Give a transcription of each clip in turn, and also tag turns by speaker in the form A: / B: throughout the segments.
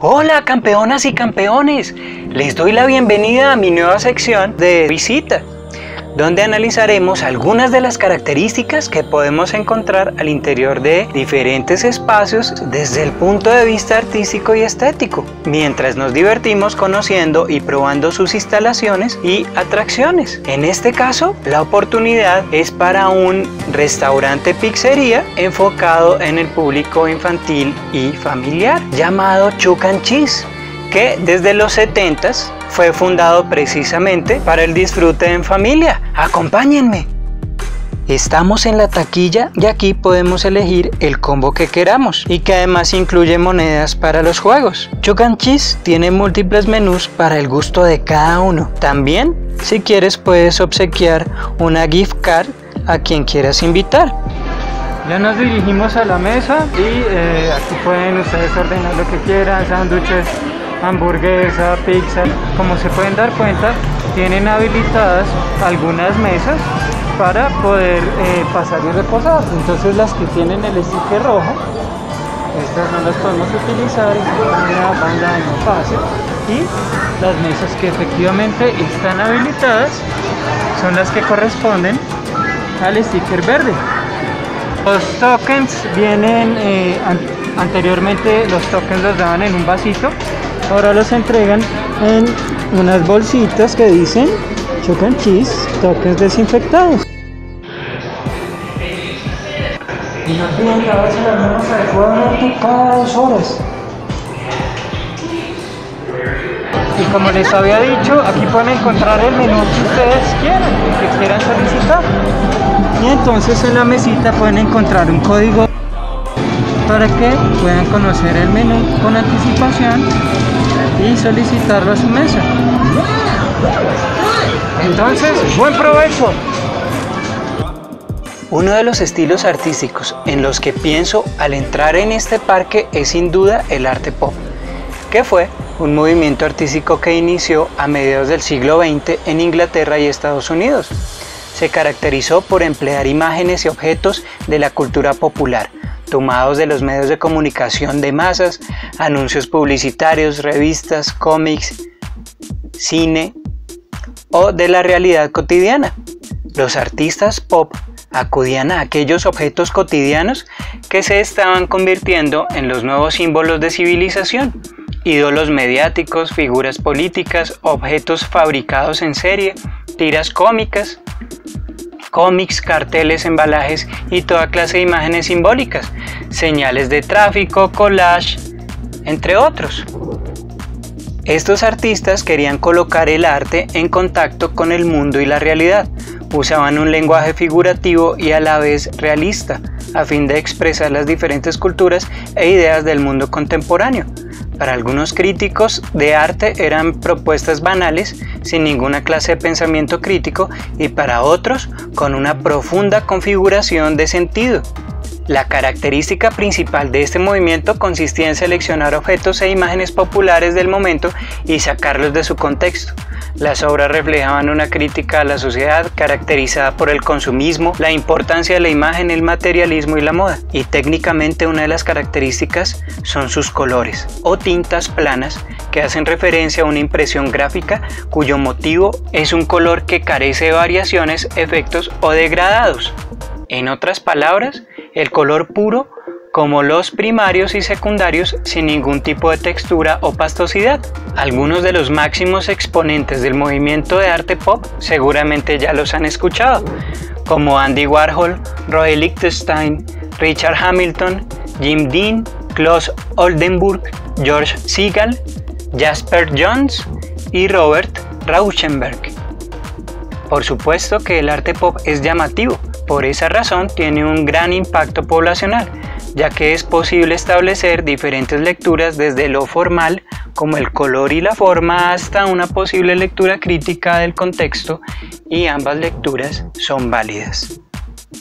A: Hola campeonas y campeones, les doy la bienvenida a mi nueva sección de visita donde analizaremos algunas de las características que podemos encontrar al interior de diferentes espacios desde el punto de vista artístico y estético, mientras nos divertimos conociendo y probando sus instalaciones y atracciones. En este caso, la oportunidad es para un restaurante pizzería enfocado en el público infantil y familiar llamado Chuck e. Cheese que desde los 70 fue fundado precisamente para el disfrute en familia. Acompáñenme. Estamos en la taquilla y aquí podemos elegir el combo que queramos y que además incluye monedas para los juegos. Chuck. Cheese tiene múltiples menús para el gusto de cada uno. También, si quieres, puedes obsequiar una gift card a quien quieras invitar.
B: Ya nos dirigimos a la mesa y eh, aquí pueden ustedes ordenar lo que quieran, sándwiches, hamburguesa, pizza. Como se pueden dar cuenta, tienen habilitadas algunas mesas para poder eh, pasar y reposar. Entonces las que tienen el sticker rojo, estas no las podemos utilizar y se van daño fácil. Y las mesas que efectivamente están habilitadas son las que corresponden al sticker verde. Los tokens vienen, eh, anteriormente los tokens los daban en un vasito ahora los entregan en unas bolsitas que dicen Chuck e. Cheese tokens desinfectados. Y no olviden lavarse las manos adecuadamente cada dos horas. Y como les había dicho, aquí pueden encontrar el menú que ustedes quieran, que quieran solicitar. Y entonces en la mesita pueden encontrar un código para que puedan conocer el menú con anticipación y solicitarlo a su mesa. Entonces, buen provecho.
A: Uno de los estilos artísticos en los que pienso al entrar en este parque es sin duda el arte pop, que fue un movimiento artístico que inició a mediados del siglo XX en Inglaterra y Estados Unidos. Se caracterizó por emplear imágenes y objetos de la cultura popular, tomados de los medios de comunicación de masas, anuncios publicitarios, revistas, cómics, cine o de la realidad cotidiana. Los artistas pop acudían a aquellos objetos cotidianos que se estaban convirtiendo en los nuevos símbolos de civilización, ídolos mediáticos, figuras políticas, objetos fabricados en serie, tiras cómicas, cómics, carteles, embalajes y toda clase de imágenes simbólicas, señales de tráfico, collage, entre otros. Estos artistas querían colocar el arte en contacto con el mundo y la realidad. Usaban un lenguaje figurativo y a la vez realista, a fin de expresar las diferentes culturas e ideas del mundo contemporáneo. Para algunos críticos de arte eran propuestas banales, sin ninguna clase de pensamiento crítico, y para otros con una profunda configuración de sentido. La característica principal de este movimiento consistía en seleccionar objetos e imágenes populares del momento y sacarlos de su contexto. Las obras reflejaban una crítica a la sociedad caracterizada por el consumismo, la importancia de la imagen, el materialismo y la moda. Y técnicamente una de las características son sus colores o tintas planas que hacen referencia a una impresión gráfica cuyo motivo es un color que carece de variaciones, efectos o degradados. En otras palabras, el color puro como los primarios y secundarios sin ningún tipo de textura o pastosidad. Algunos de los máximos exponentes del movimiento de arte pop seguramente ya los han escuchado, como Andy Warhol, Roy Lichtenstein, Richard Hamilton, Jim Dean, Klaus Oldenburg, George Segal, Jasper Jones y Robert Rauschenberg. Por supuesto que el arte pop es llamativo, por esa razón tiene un gran impacto poblacional, ya que es posible establecer diferentes lecturas desde lo formal, como el color y la forma, hasta una posible lectura crítica del contexto, y ambas lecturas son válidas.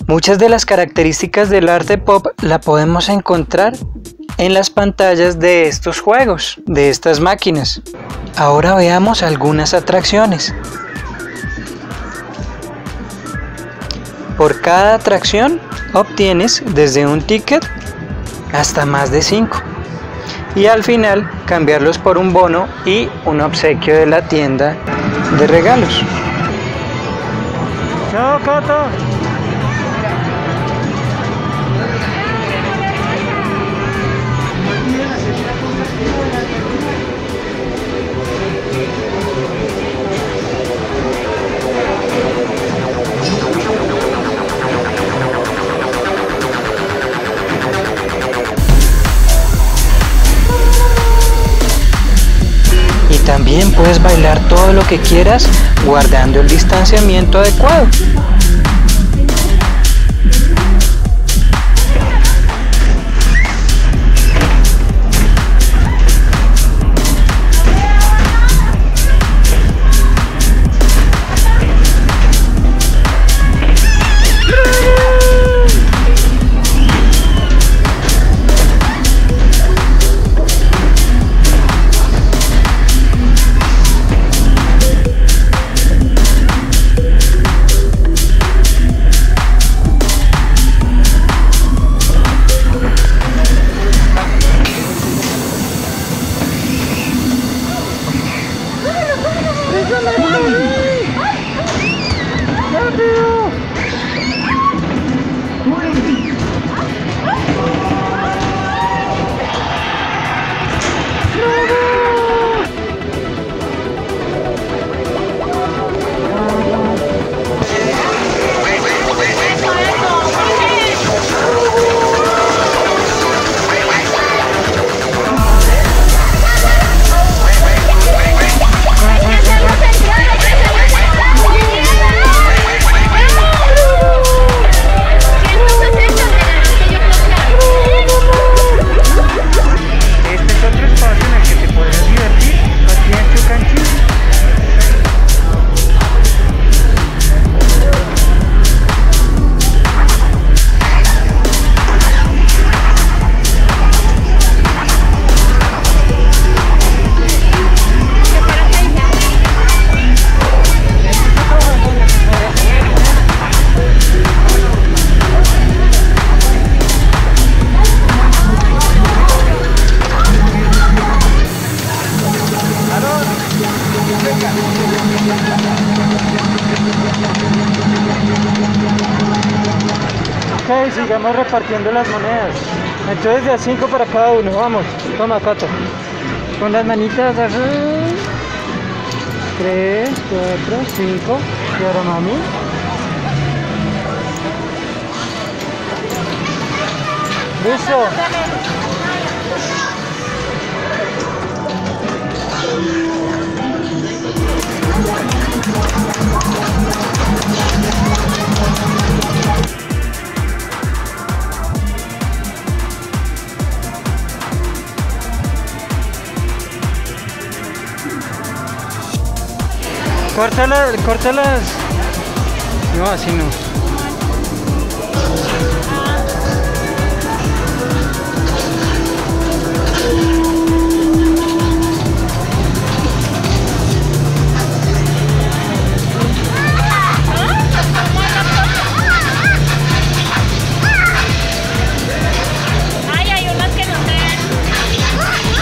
A: Muchas de las características del arte pop la podemos encontrar en las pantallas de estos juegos, de estas máquinas. Ahora veamos algunas atracciones. Por cada atracción obtienes desde un ticket hasta más de 5.
C: y al final cambiarlos por un bono y un obsequio de la tienda de regalos.
A: Chao, Cata.
C: Bailar todo lo que quieras guardando el distanciamiento adecuado.
A: Sigamos repartiendo las monedas. Entonces de a 5 para cada uno. Vamos, toma, Cata. Con las manitas así. 3, 4, 5. Y ahora mami. Listo. Córtala, córtalas. No, así no.
B: Ay, hay unas que no.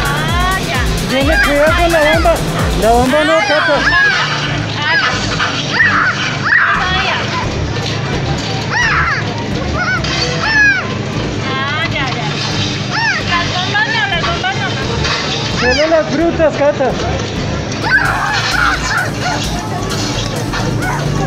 B: Ah, ya.
A: Tiene cuidado con la bomba. La bomba no, Cata. Solo las frutas, Cata.
B: Tú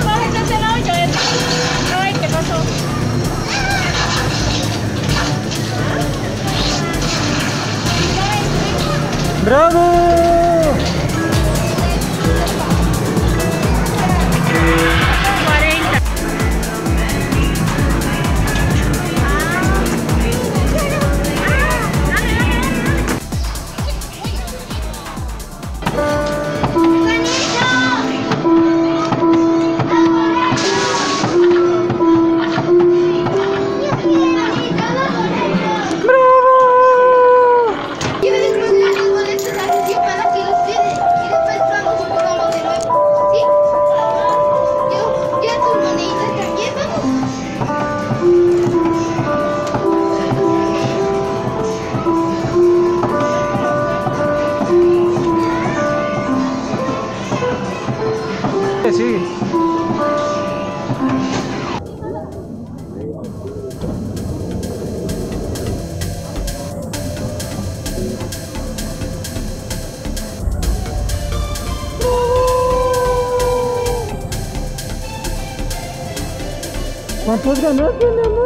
A: ¿Cuántos ganaste, mi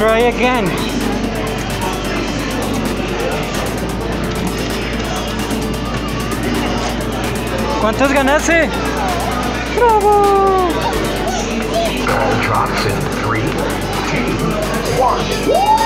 A: try again. ¿Cuántas ganaste? ¡Bravo!
B: All drops in three, two, one.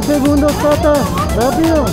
A: 10 segundos, Tata. Rápido.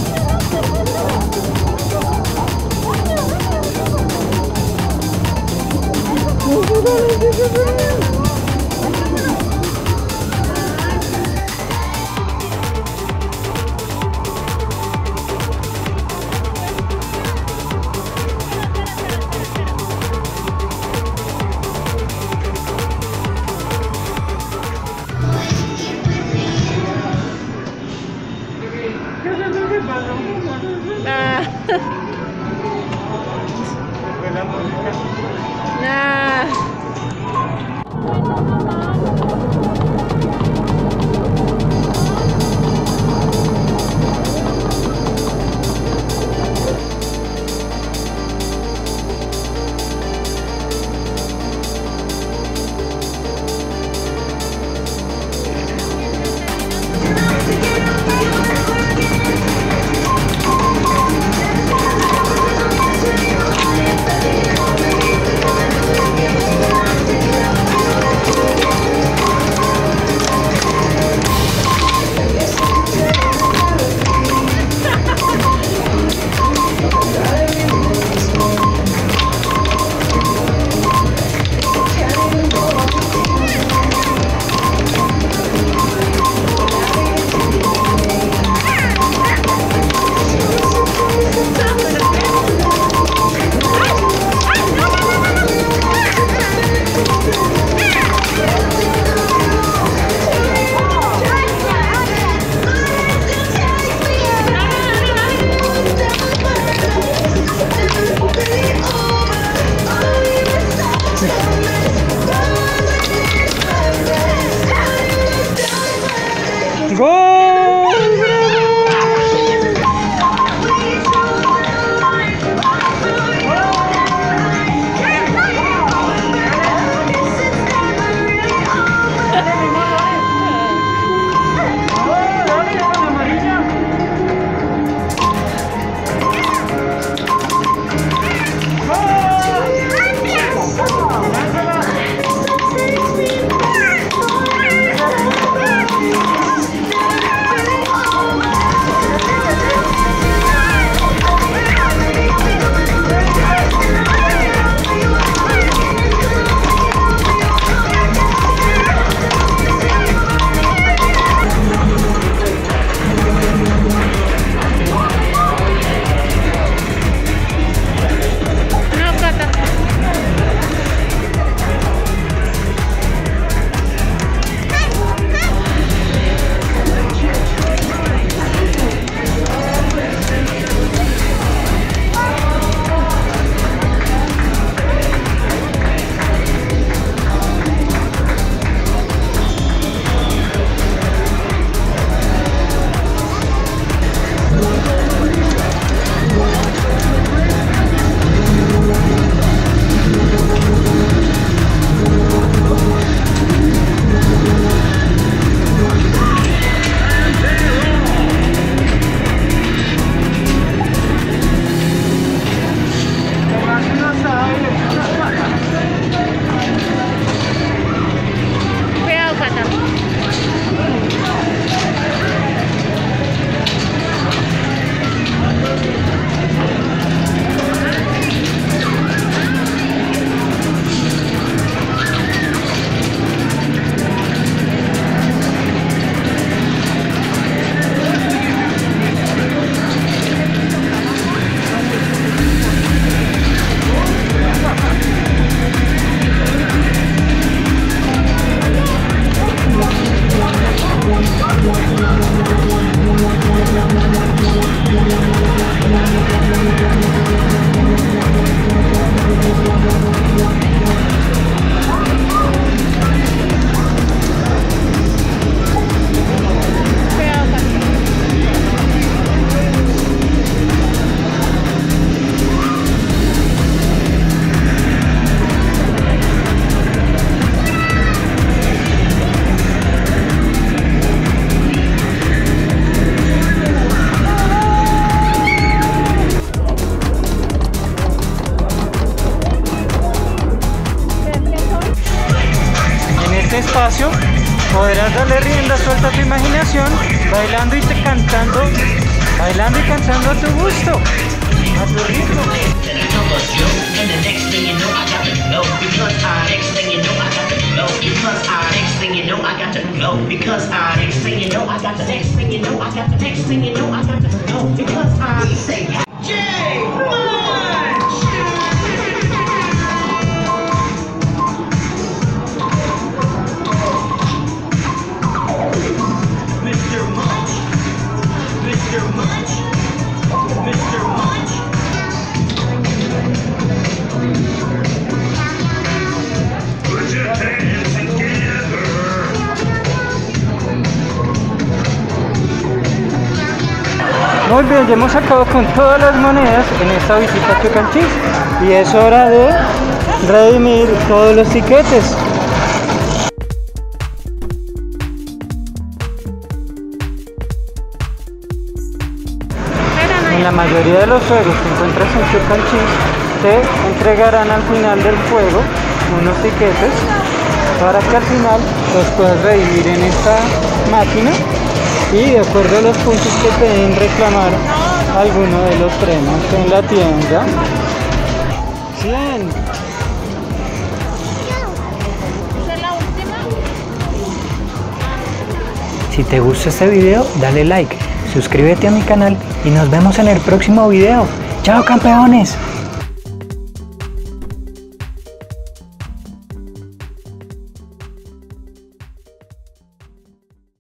A: Espacio podrás darle rienda suelta a tu imaginación, bailando y te cantando, bailando y cantando a tu gusto, a tu ritmo.
D: Mr. Munch, Mr. Munch, Mr. Munch.
A: Muy bien, ya hemos acabado con todas las monedas en esta visita a Chuck y es hora de redimir todos los tiquetes. Mayoría de los juegos que encuentras en Chuck E. Cheese te entregarán al final del juego unos tiquetes para que al final los puedas redimir en esta máquina y de acuerdo a los puntos que te den reclamar alguno de los premios en la tienda. 100.
B: ¿Esa es la última?
E: Si te gusta este video, dale like, suscríbete a mi canal y nos vemos en el próximo video. ¡Chao campeones!